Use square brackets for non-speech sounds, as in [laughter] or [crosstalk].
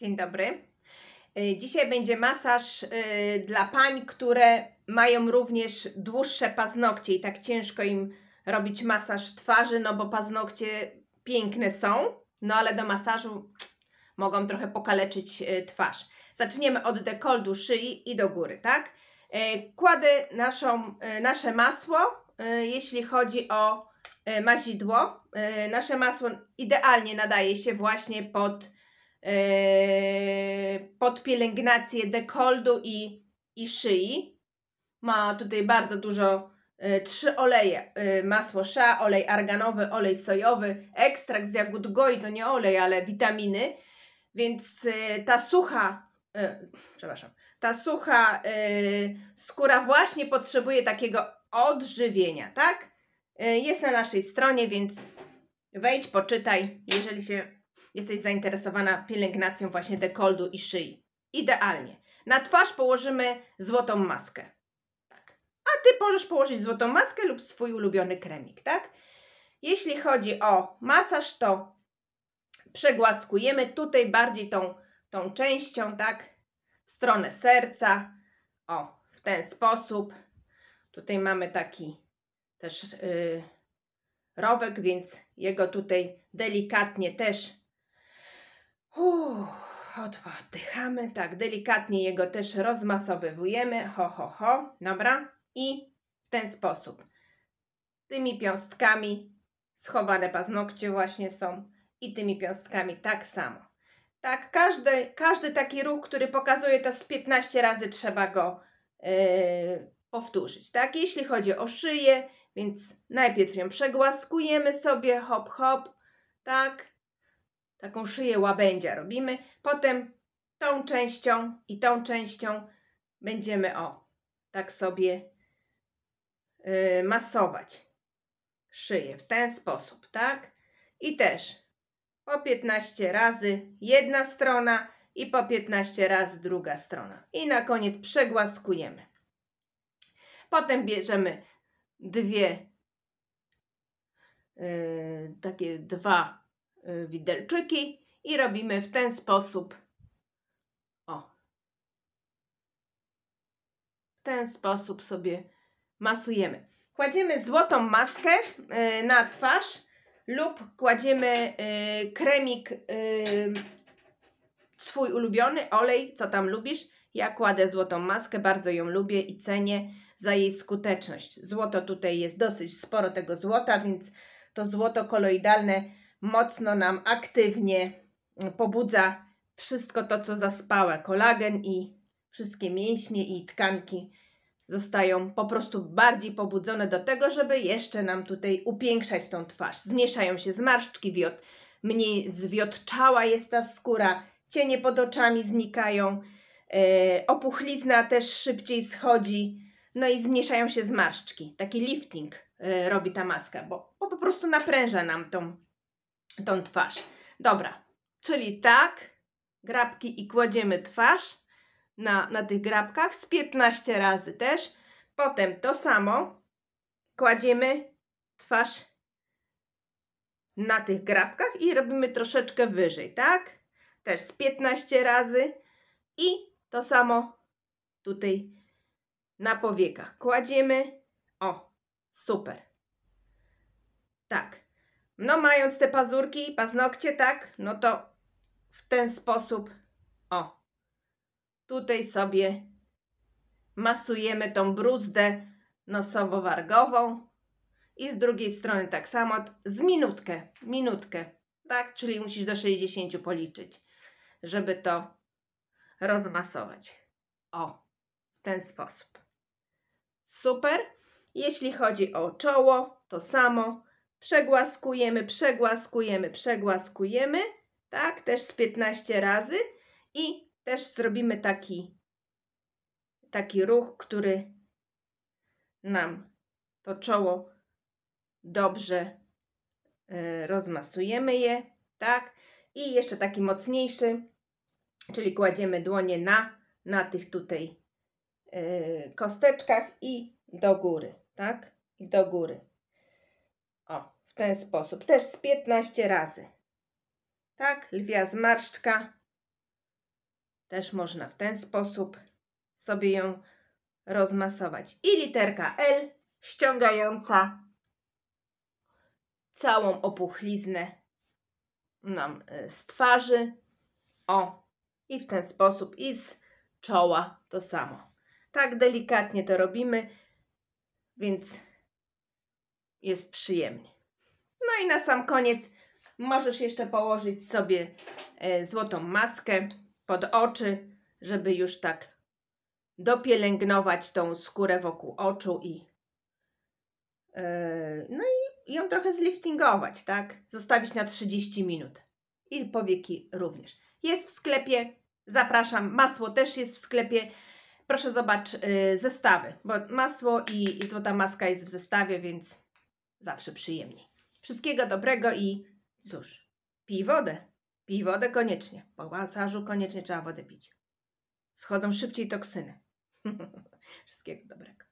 Dzień dobry. Y, Dzisiaj będzie masaż y, dla pań, które mają również dłuższe paznokcie i tak ciężko im robić masaż twarzy, no bo paznokcie piękne są, no ale do masażu mogą trochę pokaleczyć y, twarz. Zaczniemy od dekoldu szyi i do góry, tak? Kładę naszą, nasze masło, jeśli chodzi o mazidło. Nasze masło idealnie nadaje się właśnie pod pod pielęgnację dekoldu i, i szyi. Ma tutaj bardzo dużo, yy, trzy oleje. Yy, masło sza, olej arganowy, olej sojowy, ekstrakt z jagód goi, to nie olej, ale witaminy. Więc yy, ta sucha, yy, przepraszam, ta sucha yy, skóra właśnie potrzebuje takiego odżywienia, tak? Yy, jest na naszej stronie, więc wejdź, poczytaj, jeżeli się jesteś zainteresowana pielęgnacją właśnie dekoldu i szyi. Idealnie. Na twarz położymy złotą maskę. Tak. A ty możesz położyć złotą maskę lub swój ulubiony kremik, tak? Jeśli chodzi o masaż, to przegłaskujemy tutaj bardziej tą, tą częścią, tak? W stronę serca. O, w ten sposób. Tutaj mamy taki też yy, rowek, więc jego tutaj delikatnie też Uff, oddychamy, tak, delikatnie jego też rozmasowywujemy, ho, ho, ho, dobra? I w ten sposób. Tymi piąstkami schowane paznokcie właśnie są i tymi piąstkami tak samo. Tak, każdy, każdy taki ruch, który pokazuje to z 15 razy trzeba go yy, powtórzyć, tak? Jeśli chodzi o szyję, więc najpierw ją przegłaskujemy sobie, hop, hop, tak? Taką szyję łabędzia robimy. Potem tą częścią i tą częścią będziemy o, tak sobie yy, masować szyję w ten sposób, tak? I też po 15 razy jedna strona i po 15 razy druga strona. I na koniec przegłaskujemy. Potem bierzemy dwie, yy, takie dwa widelczyki i robimy w ten sposób. O. W ten sposób sobie masujemy. Kładziemy złotą maskę y, na twarz lub kładziemy y, kremik swój ulubiony, olej, co tam lubisz. Ja kładę złotą maskę, bardzo ją lubię i cenię za jej skuteczność. Złoto tutaj jest dosyć sporo tego złota, więc to złoto koloidalne mocno nam aktywnie pobudza wszystko to, co zaspałe. Kolagen i wszystkie mięśnie i tkanki zostają po prostu bardziej pobudzone do tego, żeby jeszcze nam tutaj upiększać tą twarz. Zmniejszają się zmarszczki, wiot, mniej zwiotczała jest ta skóra, cienie pod oczami znikają, e, opuchlizna też szybciej schodzi, no i zmniejszają się zmarszczki. Taki lifting e, robi ta maska, bo, bo po prostu napręża nam tą tą twarz. Dobra, czyli tak, grabki i kładziemy twarz na, na tych grabkach z 15 razy też. Potem to samo kładziemy twarz na tych grabkach i robimy troszeczkę wyżej, tak? Też z 15 razy i to samo tutaj na powiekach kładziemy. O, super. Tak. No, mając te pazurki, paznokcie, tak, no to w ten sposób, o, tutaj sobie masujemy tą bruzdę nosowo-wargową i z drugiej strony tak samo, z minutkę, minutkę, tak, czyli musisz do 60 policzyć, żeby to rozmasować. O, w ten sposób. Super. Jeśli chodzi o czoło, to samo przegłaskujemy, przegłaskujemy, przegłaskujemy, tak, też z 15 razy i też zrobimy taki, taki ruch, który nam to czoło dobrze y, rozmasujemy je, tak, i jeszcze taki mocniejszy, czyli kładziemy dłonie na, na tych tutaj y, kosteczkach i do góry, tak, i do góry. O, w ten sposób. Też z 15 razy. Tak, lwia zmarszczka. Też można w ten sposób sobie ją rozmasować. I literka L ściągająca całą opuchliznę nam y, z twarzy. O, i w ten sposób i z czoła to samo. Tak delikatnie to robimy, więc jest przyjemnie. No i na sam koniec możesz jeszcze położyć sobie e, złotą maskę pod oczy, żeby już tak dopielęgnować tą skórę wokół oczu i e, no i ją trochę zliftingować, tak? Zostawić na 30 minut. I powieki również. Jest w sklepie, zapraszam. Masło też jest w sklepie. Proszę zobacz y, zestawy, bo masło i, i złota maska jest w zestawie, więc zawsze przyjemniej. Wszystkiego dobrego i cóż, pij wodę. Pij wodę koniecznie. Po masażu koniecznie trzeba wodę pić. Schodzą szybciej toksyny. [laughs] Wszystkiego dobrego.